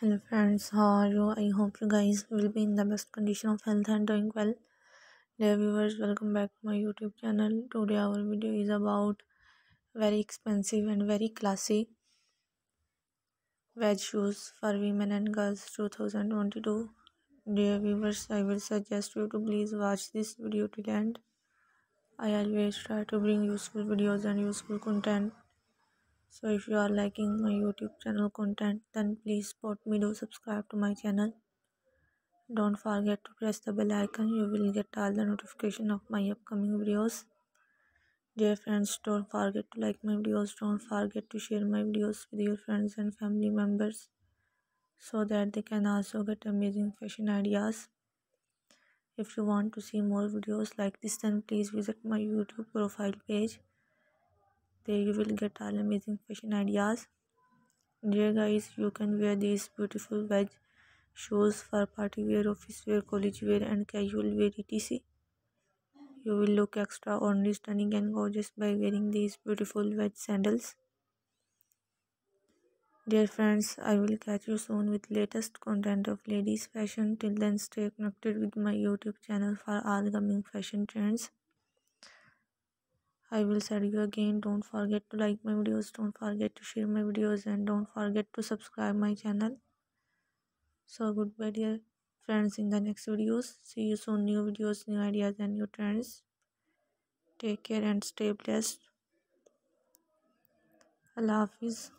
hello friends how are you? I hope you guys will be in the best condition of health and doing well. Dear viewers welcome back to my youtube channel. Today our video is about very expensive and very classy wedge shoes for women and girls 2022 dear viewers i will suggest you to please watch this video till end. I always try to bring useful videos and useful content so if you are liking my youtube channel content then please support me do subscribe to my channel. Don't forget to press the bell icon. You will get all the notification of my upcoming videos. Dear friends don't forget to like my videos. Don't forget to share my videos with your friends and family members so that they can also get amazing fashion ideas. If you want to see more videos like this then please visit my youtube profile page there you will get all amazing fashion ideas. Dear guys you can wear these beautiful wedge shoes for party wear office wear college wear and casual wear etc. You will look extraordinary stunning and gorgeous by wearing these beautiful wedge sandals. Dear friends i will catch you soon with latest content of ladies fashion. Till then stay connected with my youtube channel for all coming fashion trends I will said you again. Don't forget to like my videos. Don't forget to share my videos. And don't forget to subscribe my channel. So goodbye dear friends. In the next videos. See you soon. New videos new ideas and new trends. Take care and stay blessed. Allah Hafiz